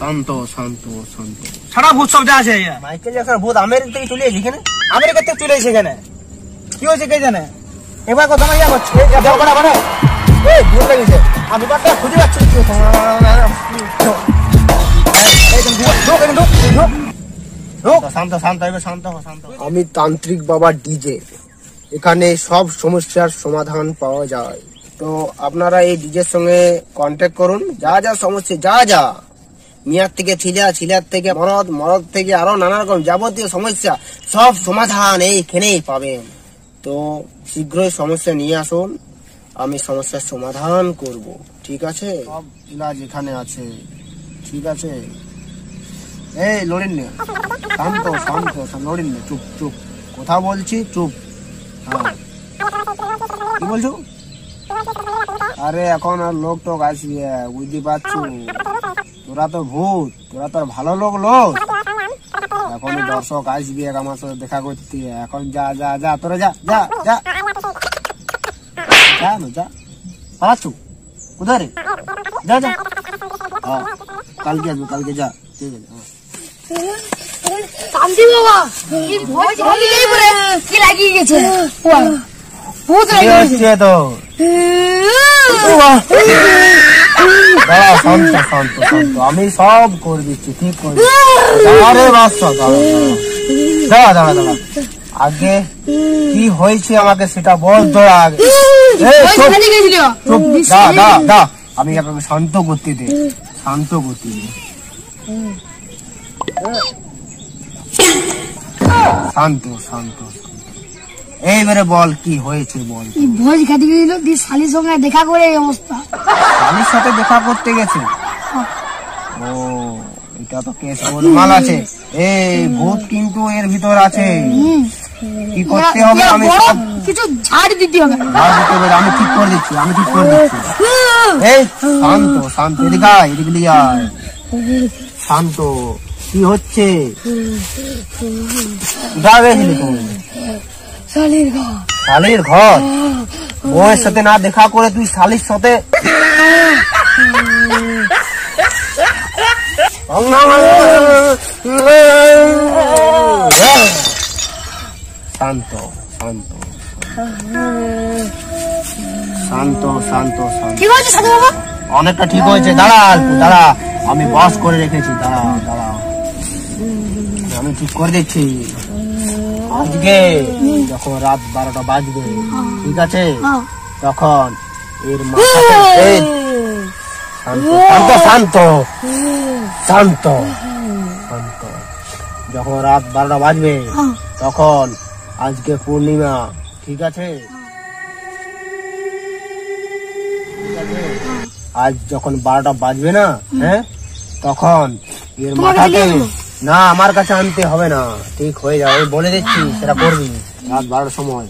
শান্ত শান্ত শান্ত। সারা ভূত সব যা আছে। মাইকেল জ্যাকসন ভূত আমেরিকা থেকে চলে এসে এখানে আমেরিকা থেকে চলে এসে এখানে কি হয়েছে কে জানে? এবার কথা না ইয়া করছে যাও করা মানে এই ভূত লেগেছে আমি বারটা খুঁজে পাচ্ছি। শান্ত শান্ত এবার শান্ত শান্ত হ। আমি তান্ত্রিক বাবা ডিজে এখানে সব সমস্যার সমাধান পাওয়া যায়। তো আপনারা এই ডিজের সঙ্গে কন্ট্যাক্ট করুন। যা যা সমস্যা যা যা। মিয়ার থেকে ছিলা, ছিলার থেকে মরদ মরদ থেকে আরও নানা রকম যাবতীয় সমস্যা, সব সমাধান এইখানেই পাবেন। তো শীঘ্রই সমস্যা নিয়ে আসুন, আমি সমস্যার সমাধান করব। ঠিক আছে? সব ইলাজ এখানে আছে। ঠিক আছে? এই লড়েন নে। শান্ত শান্ত লড়েন নে, চুপ চুপ। কথা বলছি, চুপ। হ্যাঁ। কি বলছো? আরে, এখন আর লোক টোক আসবে, বুঝতে পারছ? তোরা তো ভূত তোরা তো আর ভালো লোক লোক এখন দর্শক আসবি এক আমার সাথে দেখা করতে এখন যা যা যা তোরা যা যা যা যা না যা পালাচ্ছ কোথায় রে যা যা হ্যাঁ কালকে আসব কালকে যা ঠিক আছে হ্যাঁ শান্তি বাবা কি ভয় চালিয়ে পরে কি লাগিয়ে গেছে ভূত লাগিয়ে গেছে তো দাঁড়া শান্ত শান্ত শান্ত। আমি সব করে দিচ্ছি ঠিক করে আরে বাচ্চা দাঁড়া দাঁড়া। দাঁড়া আগে কি হয়েছে আমাকে সেটা বল তোরা আগে। দা, দা, দা। আমি আপনাকে শান্ত করতে দে শান্ত করতে দে। শান্ত শান্ত এইবারে বল কি হয়েছে বল। ভোজ খেতে গেছিল দিয়ে শালির সঙ্গে দেখা করে এই অবস্থা। স্বামীর সাথে দেখা করতে গেছে। ও এটা তো কেস গোলমাল আছে। এই ভূত কিন্তু এর ভিতর আছে। কি করতে হবে আমি সব কিছু ঝাড় দিতে হবে। আর দিতে হবে, আমি ঠিক করে দিচ্ছি আমি ঠিক করে দিচ্ছি। এই শান্ত শান্ত এদিকে আয়, এদিকে নিয়ে আয়। শান্ত কি হচ্ছে? যা গেছিলি তুমি শালির ঘর। শালির ঘর? বউয়ের সাথে না দেখা করে তুই শালির সাথে? শান্ত শান্ত শান্ত শান্ত শান্ত। কি বলছে সাধু বাবা? অনেকটা ঠিক হয়েছে। দাঁড়া দাঁড়া। আমি বস করে রেখেছি। দাঁড়া দাঁড়া। আমি ঠিক করে দিচ্ছি। আজকে যখন রাত বারোটা বাজবে ঠিক আছে? হ্যাঁ। তখন এর মাথাতে শান্ত শান্ত শান্ত। শান্ত। যখন রাত বারোটা বাজবে হ্যাঁ। তখন আজকে পূর্ণিমা ঠিক আছে? আজ যখন বারোটা বাজবে না হ্যাঁ? তখন এর মাথাতে না আমার কাছে আনতে হবে না। ঠিক হয়ে যাবে বলে দিচ্ছি সেটা করবি। রাত বারোটার সময়।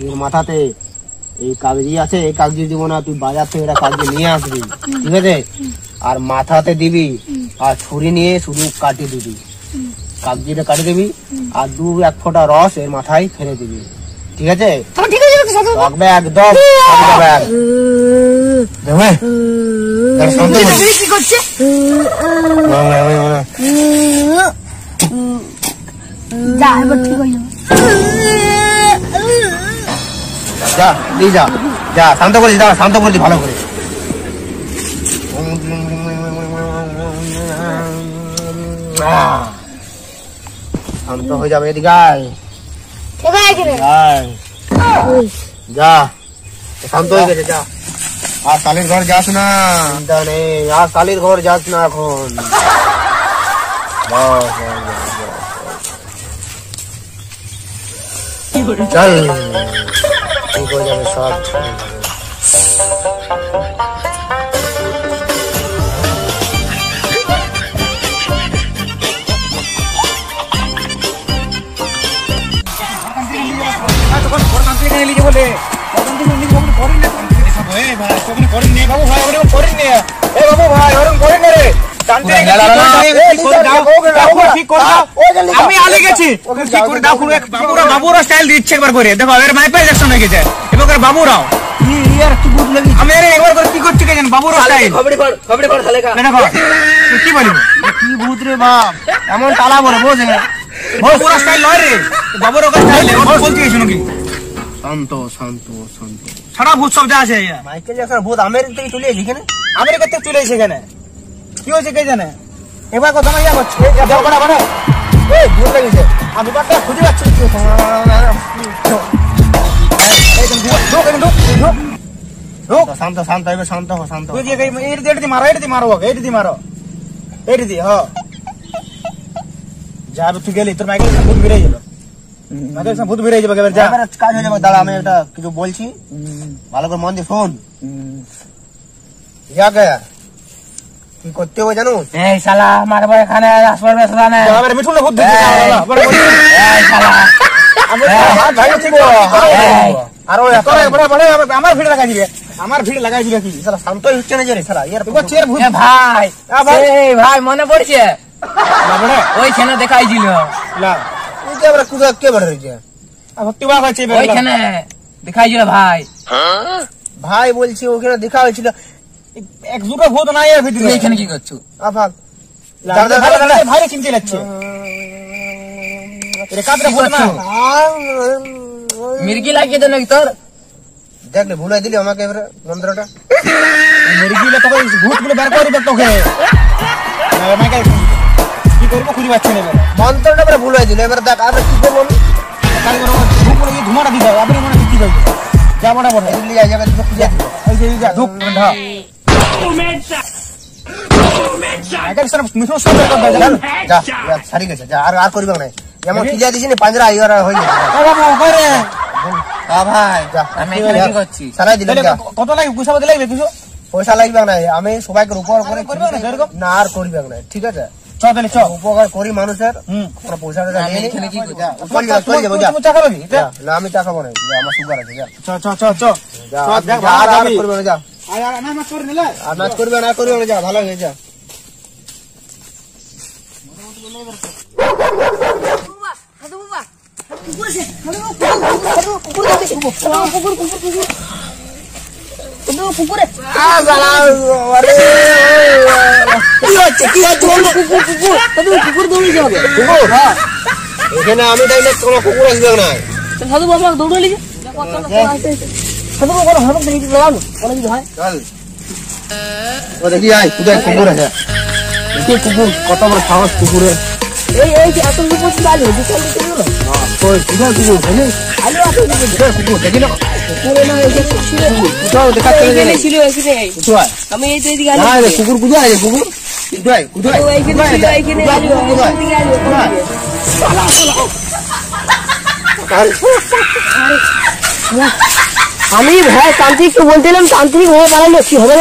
এর মাথাতে এই কাগজি আছে এই কাগজি দিব না তুই বাজার থেকে এটা কাগজি নিয়ে আসবি ঠিক আছে? আর মাথাতে দিবি আর ছুরি নিয়ে শুধু কাটি দিবি। কাগজিটা কাটি দিবি আর দু এক ফোঁটা রস এর মাথায় ফেলে দিবি ঠিক আছে? একদম যা এবার ঠিক হয়ে যাবে। যা দিয়ে যা যা শান্ত করে যা শান্ত করে ভালো করে। শান্ত হয়ে যাবে এদিকে আয়। যা শান্ত হয়ে গেছে যা। আর কালীর ঘর যাস না। চিন্তা নেই আর কালীর ঘর যাস না এখন। চল। ঠিক হয়ে যাবে, সব হয়ে বলে করেন নে বাবু ভাই ওরকম করেন নে এ বাবু ভাই ওরকম করেন নে রে আমি আলে গেছি। বাবুরা বাবুরা স্টাইল দিচ্ছে একবার করে। দেখো এর হয়ে গেছে এবার বাবুরাও। আমি একবার করে কি করছি বাবুরা কা কি ভূত রে বাপ? এমন বলে বোঝ না বাবুরা স্টাইল নয় রে। বাবুরা স্টাইল নাকি? শান্ত শান্ত শান্ত। সারা ভূত সব যা আছে। মাইকেল জ্যাকসন ভূত আমেরিকা থেকে চলে এসেছে এখানে? আমেরিকা থেকে চলে এসে এখানে। কি হয়েছে কে জানে এবার কথা ইয়া করছে বড় বড় এই লাগিছে আমি খুঁজে পাচ্ছি কি। ঢুক। শান্ত শান্ত এবার শান্ত হো শান্ত। তুই যে এইটি এইটি মারো, এইটি মারো এইটি মারো। এইটি দিয়ে, হ। যা তুই গেলি, তোর মাইকেলের সামনে ভূত যাবে। মাইকেলের সামনে ভূত বেরিয়ে যাবে, এবার যা। কাজ হয়ে যাবে দাঁড়া আমি এটা কিছু বলছি ভালো করে মন দিয়ে শোন যা গয়া কি করতে হবে জানো? এই শালা মারবো এখানে আসবার বেসরা না। যা, যা, বড়, বড়। এই শালা। আরও করে, বড়, বড়, আমার- আমার ভিড়ে লাগাই দিবে। আমার ভিড়ে লাগাই দিবে কি? শালা শান্তই হচ্ছে না যে রে শালা ইয়ার তুই চেয়ার ভূত ভাই ভাই। এই ভাই মনে পড়ছে? না, বড়, না। যে আমরা কুদা কে বড় আর ভাই। ভাই বলছি ওখানে দেখা হয়েছিল। এক দুটো ভূত নাই এর ভিতরে। এইখানে কি করছ? ভাই, ভাইরে চিনতে লাগছে এটা কাতরা ভূত না মির্গি লাগিয়ে দেন নাকি তোর? দেখলে ভুলাই দিলি আমাকে এবারে মন্ত্রটা মরে গেলে তখন ভূতগুলো বের করে দিবে তোকে। আমাকে কি করব খুঁজে পাচ্ছি না এবার। মন্ত্রটা এবারে ভুলাই দিল। এবারে দেখ আমরা কি করব আমি? ধুমাটা দিতে হবে। আপনি মনে কি করবে? যা বড় বড় এগুলি এই জায়গায় দুটো খুঁজে দিল এই যে এই যে ধূপ ধা। আর করবে না। খিজা দিছি না হয়ে গেছে আমি পয়সা লাগবে না সবাইকে উপকার করে না আর করবে না ঠিক আছে? তাহলে চ উপকার করি মানুষের হুম। কোনো পয়সা আমি এখানে কি যা চলে যাব চলে যা তুমি চা খাবে না আমি টাকা খাব আমার সুগার আছে যা। চ চ চ চ যা চ, আর- দেখ ভালো যাবি। করবে না যা। আয় আয় না না করে নিলে। আর নাচ করবে না করবে না যা ভালো হয়ে যা। কুকুর কুকুর কুকুর কুকুর কুকুরে কি হচ্ছে কি হচ্ছে? কুকুর কুকুর সাধু কুকুর দৌড়ে কুকুর এখানে আমি তাইলে কোনো কুকুর আসবে না। সাধু বাবা দৌড়ে লিখে সাধু বাবা কোনো দেখি কিছু হয় চল। ও দেখি আয়? কোথায় কুকুর আছে? দেখি কুকুর কত বড় সাহস কুকুরের এই এই যে এত কুকুর চালু বিশাল কুকুর কুকুর আলু কুকুর কুকুর দেখি না। আমি এই তো এদিকে ও ভাই তান্ত্রিককে বলছিলাম তান্ত্রিক হয়ে পালাইলো কি হবে?